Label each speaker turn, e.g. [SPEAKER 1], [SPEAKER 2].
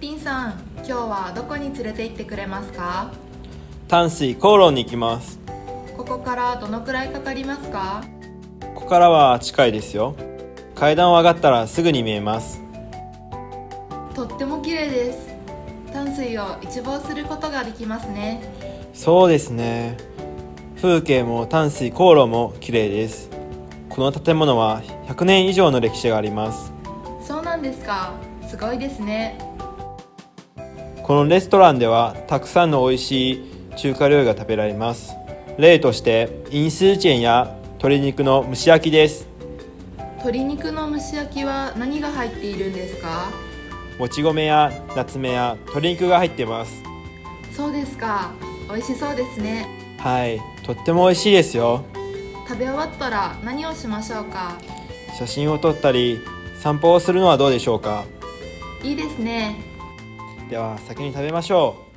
[SPEAKER 1] ティンさん今日はどこに連れて行ってくれますか？
[SPEAKER 2] 淡水航路に行きます。
[SPEAKER 1] ここからどのくらいかかりますか？
[SPEAKER 2] ここからは近いですよ。階段を上がったらすぐに見えます。
[SPEAKER 1] とっても綺麗です。淡水を一望することができますね。
[SPEAKER 2] そうですね。風景も淡水航路も綺麗です。この建物は100年以上の歴史があります。
[SPEAKER 1] そうなんですか。すごいですね
[SPEAKER 2] このレストランではたくさんの美味しい中華料理が食べられます。例としてインスーチェンや鶏肉の蒸し焼きです。
[SPEAKER 1] 鶏肉の蒸し焼きは何が入っているんですか？
[SPEAKER 2] もち米やナツメや鶏肉が入ってます。
[SPEAKER 1] そうですか。美味しそうですね。
[SPEAKER 2] はい。とっても美味しいですよ。
[SPEAKER 1] 食べ終わったら何をしましょうか？
[SPEAKER 2] 写真を撮ったり散歩をするのはどうでしょうか？
[SPEAKER 1] いいですね
[SPEAKER 2] では先に食べましょう。